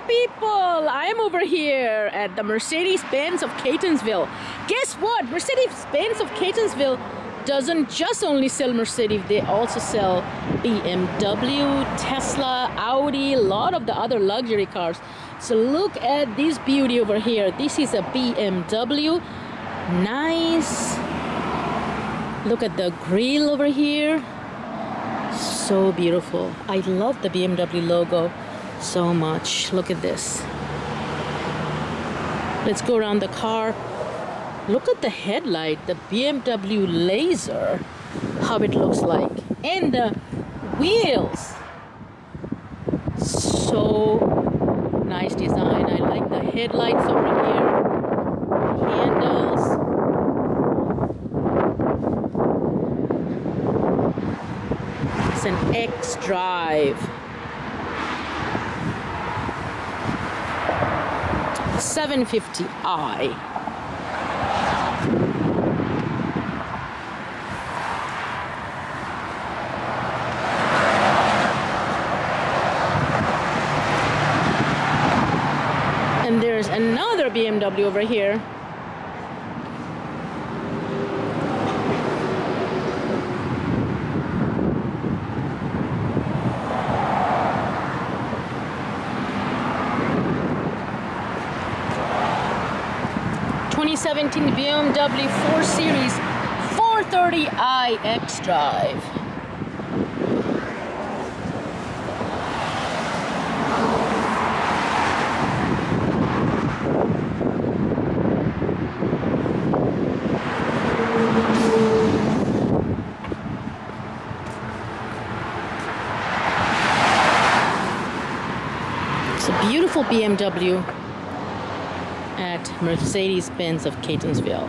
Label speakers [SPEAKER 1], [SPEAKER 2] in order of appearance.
[SPEAKER 1] beautiful people! I am over here at the Mercedes-Benz of Catonsville. Guess what? Mercedes-Benz of Catonsville doesn't just only sell Mercedes, they also sell BMW, Tesla, Audi, a lot of the other luxury cars. So look at this beauty over here. This is a BMW. Nice. Look at the grill over here. So beautiful. I love the BMW logo so much. Look at this. Let's go around the car. Look at the headlight, the BMW laser, how it looks like. And the wheels. So nice design. I like the headlights over here. Handles. It's an X drive. 750i. And there's another BMW over here. Twenty seventeen BMW 4 Series 430i X Drive. It's a beautiful BMW at Mercedes-Benz of Catonsville.